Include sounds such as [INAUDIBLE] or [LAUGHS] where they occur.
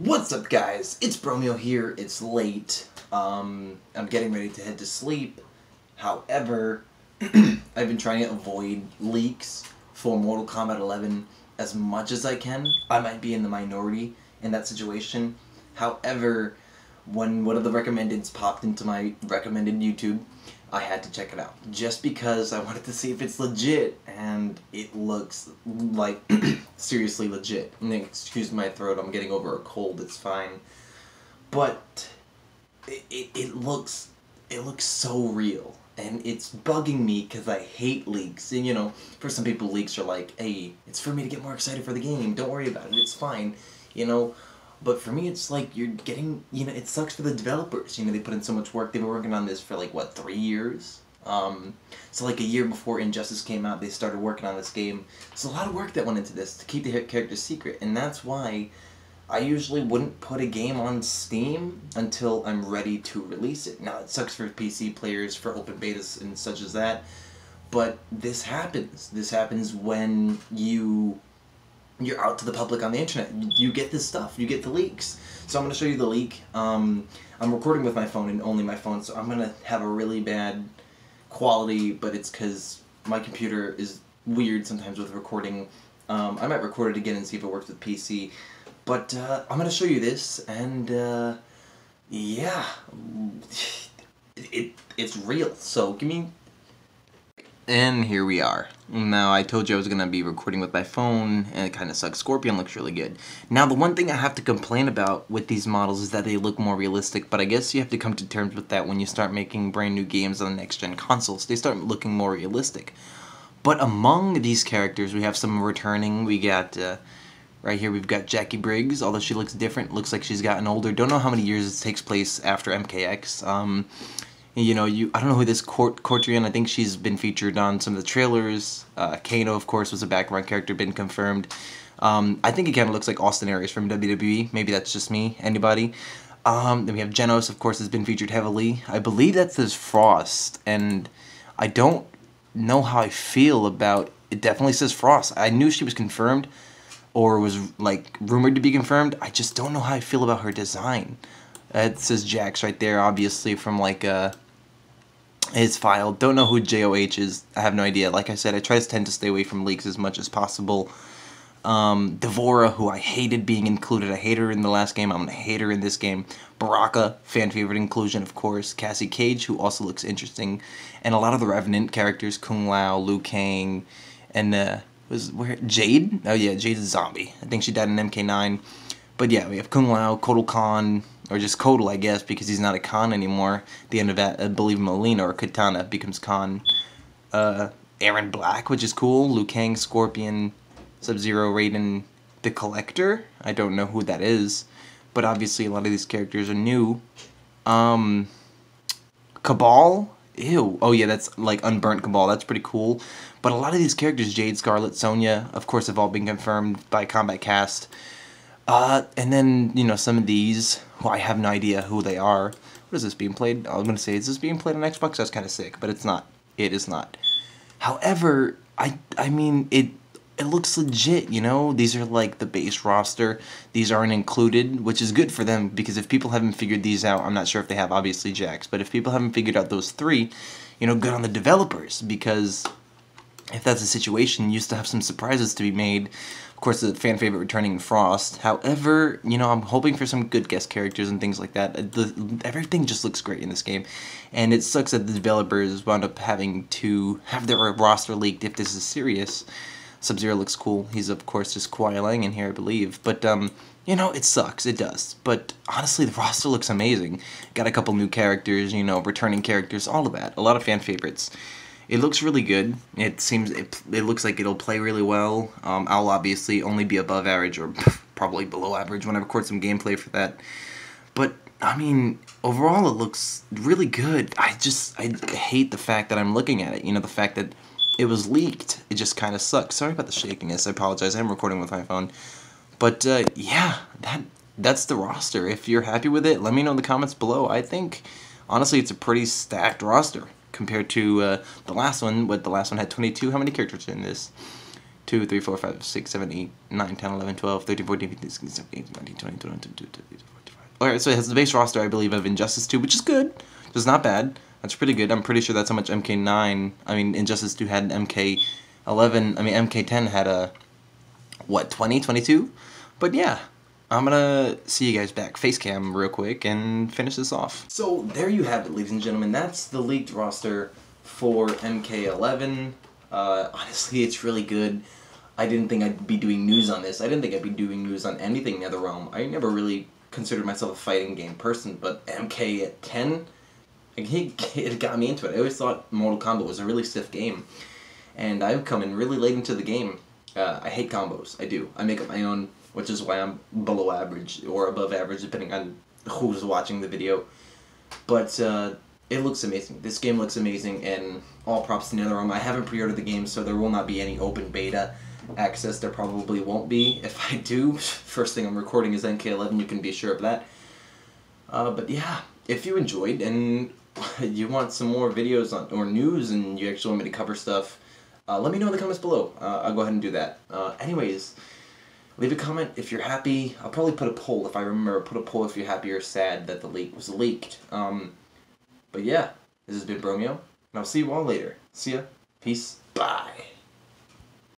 What's up guys? It's Bromio here. It's late. Um, I'm getting ready to head to sleep. However, [CLEARS THROAT] I've been trying to avoid leaks for Mortal Kombat 11 as much as I can. I might be in the minority in that situation. However, when one of the recommendeds popped into my recommended YouTube, I had to check it out. Just because I wanted to see if it's legit, and it looks like [CLEARS THROAT] seriously legit. excuse my throat, I'm getting over a cold, it's fine. But it, it, it looks it looks so real and it's bugging me because I hate leaks. And you know, for some people, leaks are like, hey, it's for me to get more excited for the game. Don't worry about it. It's fine. You know, but for me, it's like you're getting, you know, it sucks for the developers. You know, they put in so much work. They've been working on this for like, what, three years? Um, so like a year before Injustice came out, they started working on this game. It's a lot of work that went into this to keep the character secret. And that's why I usually wouldn't put a game on Steam until I'm ready to release it. Now, it sucks for PC players, for open betas and such as that. But this happens. This happens when you you're out to the public on the internet. You get this stuff. You get the leaks. So I'm going to show you the leak. Um, I'm recording with my phone and only my phone, so I'm going to have a really bad quality, but it's because my computer is weird sometimes with recording. Um, I might record it again and see if it works with PC. But uh, I'm going to show you this, and uh, yeah, it, it, it's real. So give me and here we are. Now, I told you I was going to be recording with my phone, and it kind of sucks. Scorpion looks really good. Now, the one thing I have to complain about with these models is that they look more realistic, but I guess you have to come to terms with that when you start making brand new games on the next-gen consoles. They start looking more realistic. But among these characters, we have some returning. We got... Uh, Right here we've got Jacqui Briggs, although she looks different, looks like she's gotten older. Don't know how many years it takes place after MKX. Um, you know, you I don't know who this Cort Cortrian. I think she's been featured on some of the trailers. Uh, Kano, of course, was a background character, been confirmed. Um, I think he kind of looks like Austin Aries from WWE. Maybe that's just me. Anybody? Um, then we have Genos, of course, has been featured heavily. I believe that says Frost, and I don't know how I feel about. It definitely says Frost. I knew she was confirmed, or was like rumored to be confirmed. I just don't know how I feel about her design. It says Jax right there, obviously from like a uh, is filed. Don't know who JOH is. I have no idea. Like I said, I try to tend to stay away from leaks as much as possible. Um, D'Vorah, who I hated being included. I hate her in the last game. I'm going to hate her in this game. Baraka, fan favorite inclusion, of course. Cassie Cage, who also looks interesting. And a lot of the Revenant characters, Kung Lao, Liu Kang, and uh, was where Jade? Oh yeah, Jade's a zombie. I think she died in MK9. But yeah, we have Kung Lao, Kotal Khan, or just Kotal, I guess, because he's not a Khan anymore. the end of I believe Mileena or Kitana becomes Khan. Uh, Erron Black, which is cool. Liu Kang, Scorpion, Sub-Zero, Raiden, the Collector. I don't know who that is, but obviously a lot of these characters are new. Um, Kabal. Ew. Oh yeah, that's like unburnt Kabal. That's pretty cool. But a lot of these characters, Jade, Skarlet, Sonya, of course, have all been confirmed by Kombat Kast. Uh, and then, you know, some of these, who I have no idea who they are. What is this being played? I'm going to say, is this being played on Xbox? That's kind of sick, but it's not. It is not. However, I, I mean, it, it looks legit, you know? These are like the base roster. These aren't included, which is good for them because if people haven't figured these out, I'm not sure if they have, obviously, Jax, but if people haven't figured out those three, you know, good on the developers because if that's the situation, you to have some surprises to be made of course, the fan favorite returning Frost. However, you know, I'm hoping for some good guest characters and things like that. The, everything just looks great in this game, and it sucks that the developers wound up having to have their roster leaked if this is serious. Sub-Zero looks cool. He's, of course, just Kuai Liang in here, I believe. But, um, you know, it sucks. It does. But, honestly, the roster looks amazing. Got a couple new characters, you know, returning characters, all of that. A lot of fan favorites. It looks really good. It seems it, it looks like it'll play really well. Um, I'll obviously only be above average or [LAUGHS] probably below average when I record some gameplay for that. But I mean, overall it looks really good. I just I hate the fact that I'm looking at it. You know, the fact that it was leaked. It just kind of sucks. Sorry about the shakiness. I apologize. I'm recording with my phone. But uh, yeah, that that's the roster. If you're happy with it, let me know in the comments below. I think honestly it's a pretty stacked roster compared to uh, the last one. What the last one had 22. How many characters in this? 2, 2, 3, 4, 5, 6, 7, 8, 9, 10, 11, 12, 13, 14, 15, 16, 17, 18, 19, 20, 21, 22, 23, 24, 25. Alright, so it has the base roster, I believe, of Injustice 2, which is good. Just not bad. That's pretty good. I'm pretty sure that's how much MK9, I mean, Injustice 2 had MK11, I mean, MK10 had a, what, 20, 22? But yeah, I'm gonna see you guys back face cam real quick and finish this off. So there you have it, ladies and gentlemen. That's the leaked roster for MK11. Uh, honestly, it's really good. I didn't think I'd be doing news on this. I didn't think I'd be doing news on anything in NetherRealm. I never really considered myself a fighting game person, but MK at 10, [LAUGHS] it got me into it. I always thought Mortal Kombat was a really stiff game, and I've come in really late into the game. Uh, I hate combos. I do. I make up my own, which is why I'm below average or above average, depending on who's watching the video. But uh, it looks amazing. This game looks amazing, and all props to NetherRealm. I haven't pre-ordered the game, so there will not be any open beta access. There probably won't be. [LAUGHS] If I do, first thing I'm recording is MK11. You can be sure of that. Uh, but yeah, if you enjoyed and [LAUGHS] you want some more videos on or news, and you actually want me to cover stuff, uh, let me know in the comments below. Uh, I'll go ahead and do that. Uh, anyways. Leave a comment if you're happy. I'll probably put a poll if I remember. Put a poll if you're happy or sad that the leak was leaked. Um, but yeah, this has been Bromio, and I'll see you all later. See ya. Peace. Bye.